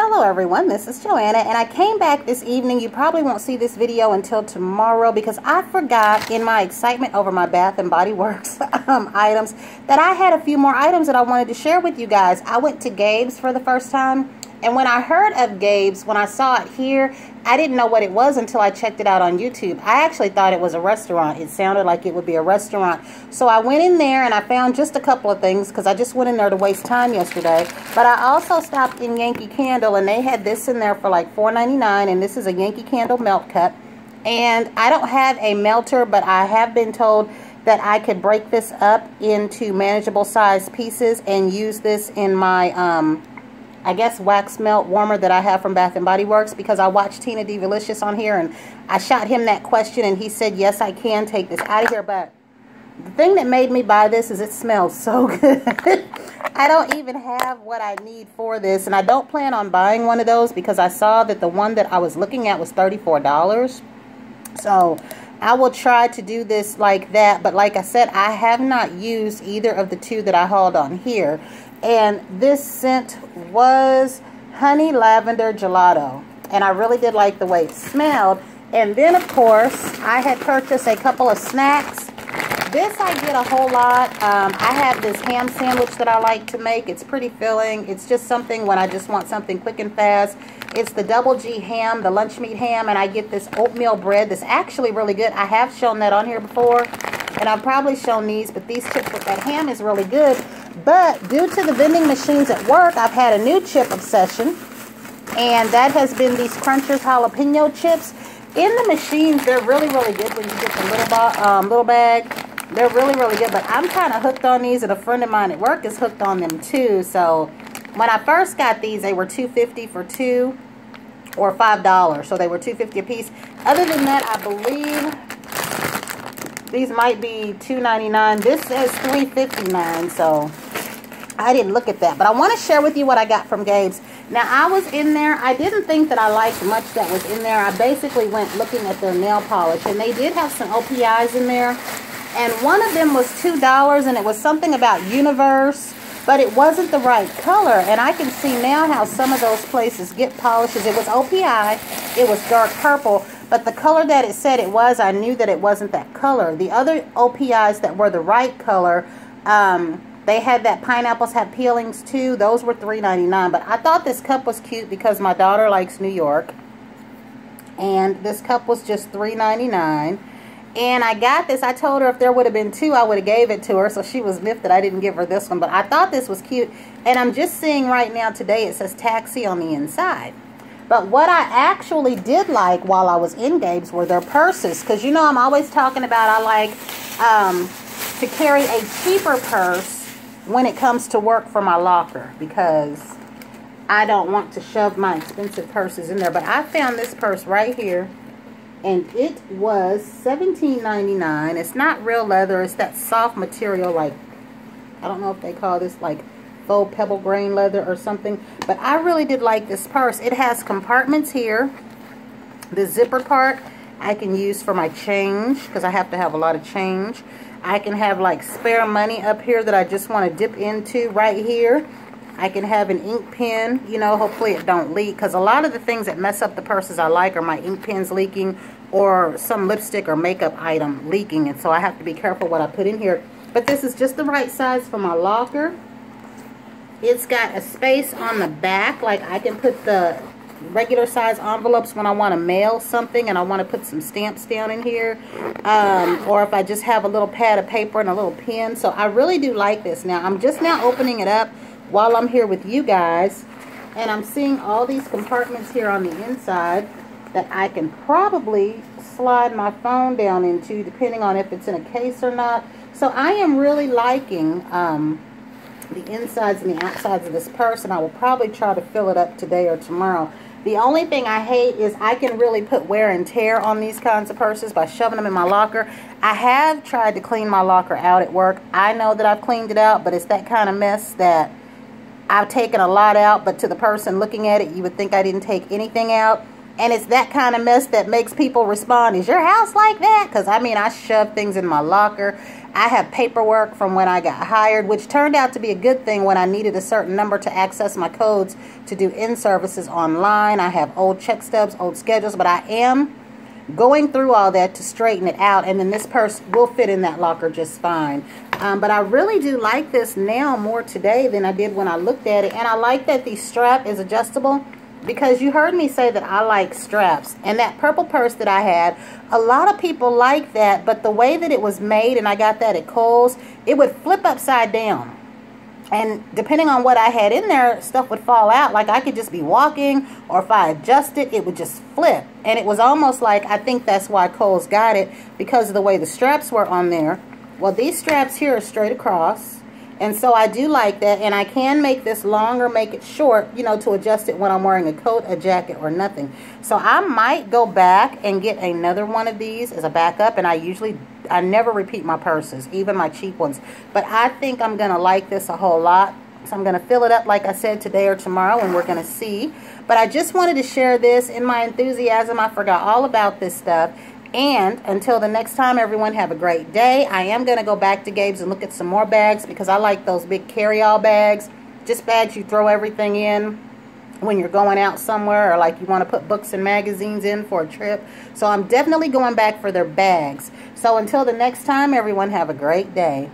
Hello everyone, this is Joanna and I came back this evening. You probably won't see this video until tomorrow because I forgot in my excitement over my Bath and Body Works um, items that I had a few more items that I wanted to share with you guys. I went to Gabe's for the first time and when I heard of Gabe's, when I saw it here, I didn't know what it was until I checked it out on YouTube. I actually thought it was a restaurant. It sounded like it would be a restaurant. So I went in there and I found just a couple of things because I just went in there to waste time yesterday. But I also stopped in Yankee Candle and they had this in there for like $4.99 and this is a Yankee Candle melt cup. And I don't have a melter, but I have been told that I could break this up into manageable size pieces and use this in my um, I guess wax melt warmer that I have from Bath and Body Works because I watched Tina D. Delicious on here and I shot him that question and he said yes I can take this out of here but the thing that made me buy this is it smells so good. I don't even have what I need for this and I don't plan on buying one of those because I saw that the one that I was looking at was $34. So I will try to do this like that but like I said I have not used either of the two that I hauled on here. And this scent was honey lavender gelato and I really did like the way it smelled. And then of course I had purchased a couple of snacks this I get a whole lot um, I have this ham sandwich that I like to make it's pretty filling it's just something when I just want something quick and fast it's the double G ham the lunch meat ham and I get this oatmeal bread that's actually really good I have shown that on here before and I've probably shown these but these chips with that ham is really good but due to the vending machines at work, I've had a new chip obsession. And that has been these Krunchers jalapeno chips. In the machines, they're really, really good when you get the little, um, little bag. They're really, really good. But I'm kind of hooked on these, and a friend of mine at work is hooked on them too. So when I first got these, they were $2.50 for two or $5. So they were $2.50 a piece. Other than that, I believe these might be $2.99. This says $3.59, so I didn't look at that. But I want to share with you what I got from Gabe's. Now, I was in there. I didn't think that I liked much that was in there. I basically went looking at their nail polish. And they did have some OPIs in there. And one of them was $2. And it was something about Universe. But it wasn't the right color. And I can see now how some of those places get polishes. It was OPI. It was dark purple. But the color that it said it was, I knew that it wasn't that color. The other OPIs that were the right color, um, they had that pineapples have peelings too. Those were $3.99. But I thought this cup was cute because my daughter likes New York. And this cup was just $3.99. And I got this. I told her if there would have been two, I would have gave it to her. So she was miffed that I didn't give her this one. But I thought this was cute. And I'm just seeing right now today it says taxi on the inside. But what I actually did like while I was in Gabe's were their purses. Because you know I'm always talking about I like um, to carry a cheaper purse when it comes to work for my locker. Because I don't want to shove my expensive purses in there. But I found this purse right here. And it was $17.99. It's not real leather. It's that soft material like, I don't know if they call this like faux pebble grain leather or something. But I really did like this purse. It has compartments here. The zipper part I can use for my change because I have to have a lot of change. I can have like spare money up here that I just want to dip into right here. I can have an ink pen, you know, hopefully it don't leak because a lot of the things that mess up the purses I like are my ink pens leaking or some lipstick or makeup item leaking and so I have to be careful what I put in here. But this is just the right size for my locker. It's got a space on the back, like I can put the regular size envelopes when I want to mail something and I want to put some stamps down in here. Um, or if I just have a little pad of paper and a little pen. So I really do like this. Now, I'm just now opening it up while I'm here with you guys. And I'm seeing all these compartments here on the inside that I can probably slide my phone down into depending on if it's in a case or not. So I am really liking um, the insides and the outsides of this purse and I will probably try to fill it up today or tomorrow. The only thing I hate is I can really put wear and tear on these kinds of purses by shoving them in my locker. I have tried to clean my locker out at work. I know that I've cleaned it out, but it's that kind of mess that I've taken a lot out, but to the person looking at it, you would think I didn't take anything out. And it's that kind of mess that makes people respond, is your house like that? Because, I mean, I shove things in my locker. I have paperwork from when I got hired, which turned out to be a good thing when I needed a certain number to access my codes to do in-services online. I have old check stubs, old schedules, but I am going through all that to straighten it out. And then this purse will fit in that locker just fine. Um, but I really do like this now more today than I did when I looked at it. And I like that the strap is adjustable because you heard me say that I like straps. And that purple purse that I had, a lot of people like that, but the way that it was made, and I got that at Kohl's, it would flip upside down. And depending on what I had in there, stuff would fall out. Like I could just be walking, or if I adjust it, it would just flip. And it was almost like, I think that's why Kohl's got it, because of the way the straps were on there. Well, these straps here are straight across and so I do like that. And I can make this longer, make it short, you know, to adjust it when I'm wearing a coat, a jacket, or nothing. So I might go back and get another one of these as a backup. And I usually, I never repeat my purses, even my cheap ones. But I think I'm going to like this a whole lot. So I'm going to fill it up, like I said, today or tomorrow, and we're going to see. But I just wanted to share this in my enthusiasm. I forgot all about this stuff. And until the next time, everyone have a great day. I am going to go back to Gabe's and look at some more bags because I like those big carry-all bags. Just bags you throw everything in when you're going out somewhere or like you want to put books and magazines in for a trip. So I'm definitely going back for their bags. So until the next time, everyone have a great day.